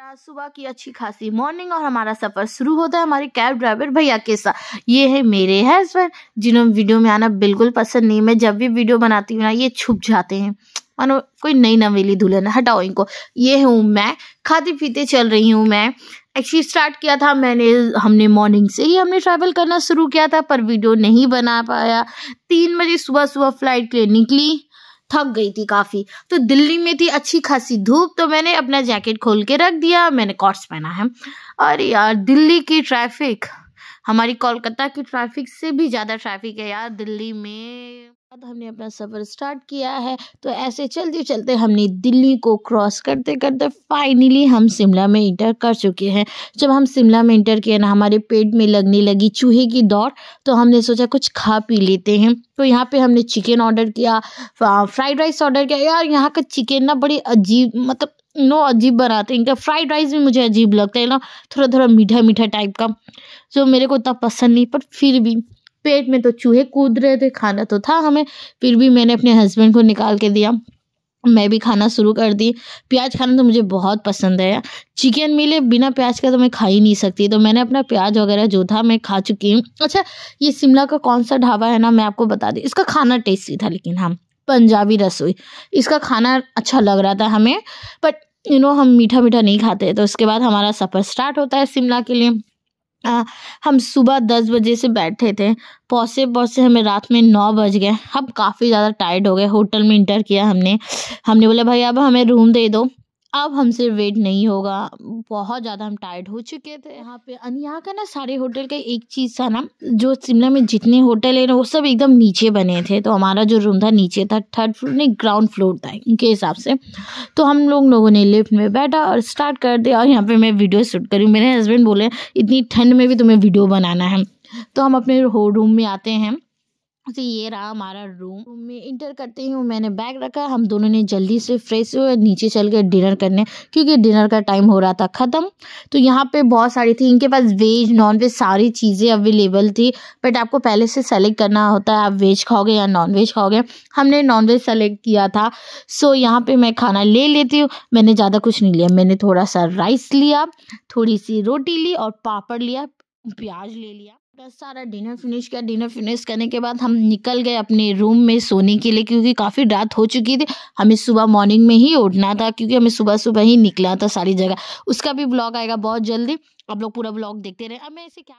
आज सुबह की अच्छी खासी मॉर्निंग और हमारा सफ़र शुरू होता है हमारे कैब ड्राइवर भैया के साथ। ये है मेरे हस्बैंड जिन्होंने वीडियो में आना बिल्कुल पसंद नहीं मैं जब भी वीडियो बनाती हूँ ना, ये छुप जाते हैं। मानो कोई नई नवेली दुल्हन हटाओ इनको। ये हूँ मैं, खाती पीते चल रही हूँ मैं। एक्चुअली स्टार्ट किया था मैंने, हमने मॉर्निंग से ही हमने ट्रैवल करना शुरू किया था, पर वीडियो नहीं बना पाया। तीन बजे सुबह सुबह फ़्लाइट के लिए निकली। थक गई थी काफ़ी। तो दिल्ली में थी अच्छी खासी धूप तो मैंने अपना जैकेट खोल के रख दिया, मैंने कॉट्स पहना है। और यार, दिल्ली की ट्रैफ़िक हमारी कोलकाता की ट्रैफ़िक से भी ज़्यादा ट्रैफ़िक है यार, दिल्ली में बाद हमने अपना सफ़र स्टार्ट किया है तो ऐसे चलते चलते हमने दिल्ली को क्रॉस करते करते फाइनली हम शिमला में इंटर कर चुके हैं। जब हम शिमला में इंटर किए ना, हमारे पेट में लगने लगी चूहे की दौड़ तो हमने सोचा कुछ खा पी लेते हैं। तो यहाँ पे हमने चिकन ऑर्डर किया फ्राइड राइस ऑर्डर किया। यार, यहाँ का चिकन ना बड़ी अजीब मतलब नो अजीब बनाते हैं। इनका फ्राइड राइस भी मुझे अजीब लगता है ना? थोड़ा थोड़ा मीठा मीठा टाइप का, जो मेरे को उतना पसंद नहीं, पर फिर भी पेट में तो चूहे कूद रहे थे, खाना तो था हमें। फिर भी मैंने अपने हस्बैंड को निकाल के दिया। मैं भी खाना शुरू कर दी। प्याज खाना तो मुझे बहुत पसंद है चिकन मिले, बिना प्याज का तो मैं खा ही नहीं सकती। तो मैंने अपना प्याज वगैरह जो था मैं खा चुकी हूँ। अच्छा ये शिमला का कौन सा ढाबा है ना, मैं आपको बता दी। इसका खाना टेस्टी था लेकिन हाँ पंजाबी रसोई। इसका खाना अच्छा लग रहा था हमें बट यू नो हम मीठा मीठा नहीं खाते। तो उसके बाद हमारा सफ़र स्टार्ट होता है शिमला के लिए। हम सुबह दस बजे से बैठे थे। पौसे पहुँचे हमें रात में नौ बज गए। हम काफ़ी ज़्यादा टायर्ड हो गए। होटल में इंटर किया हमने। हमने बोला भाई अब हमें रूम दे दो। अब हमसे वेट नहीं होगा। बहुत ज़्यादा हम टायर्ड हो चुके थे। यहाँ पे यहाँ का ना सारे होटल का एक चीज़ था ना, जो शिमला में जितने होटल है ना, वो सब एकदम नीचे बने थे। तो हमारा जो रूम था नीचे था थर्ड फ्लोर नहीं ग्राउंड फ्लोर था इनके हिसाब से। तो हम लोग लोगों ने लिफ्ट में बैठा और स्टार्ट कर दिया और यहाँ पर मैं वीडियो शूट करी। मेरे हस्बैंड बोले, इतनी ठंड में भी तुम्हें वीडियो बनाना है। तो हम अपने रूम में आते हैं। तो ये रहा हमारा रूम रूम में इंटर करते ही मैंने बैग रखा, हम दोनों ने जल्दी से फ्रेश हुए नीचे चल गए डिनर करने, क्योंकि डिनर का टाइम हो रहा था ख़त्म। तो यहाँ पे बहुत सारी थी, इनके पास वेज नॉन वेज सारी चीज़ें अवेलेबल थी बट आपको पहले से सेलेक्ट करना होता है, आप वेज खाओगे या नॉन वेज खाओगे। हमने नॉन वेज सेलेक्ट किया था। सो यहाँ पर मैं खाना ले लेती हूँ। मैंने ज़्यादा कुछ नहीं लिया, मैंने थोड़ा सा राइस लिया, थोड़ी सी रोटी ली और पापड़ लिया, प्याज ले लिया। सारा डिनर फिनिश किया। डिनर फिनिश करने के बाद हम निकल गए अपने रूम में सोने के लिए, क्योंकि काफ़ी रात हो चुकी थी। हमें सुबह मॉर्निंग में ही उठना था, क्योंकि हमें सुबह सुबह ही निकला था सारी जगह। उसका भी ब्लॉग आएगा बहुत जल्दी। आप लोग पूरा ब्लॉग देखते रहे। अब मैं इसे क्या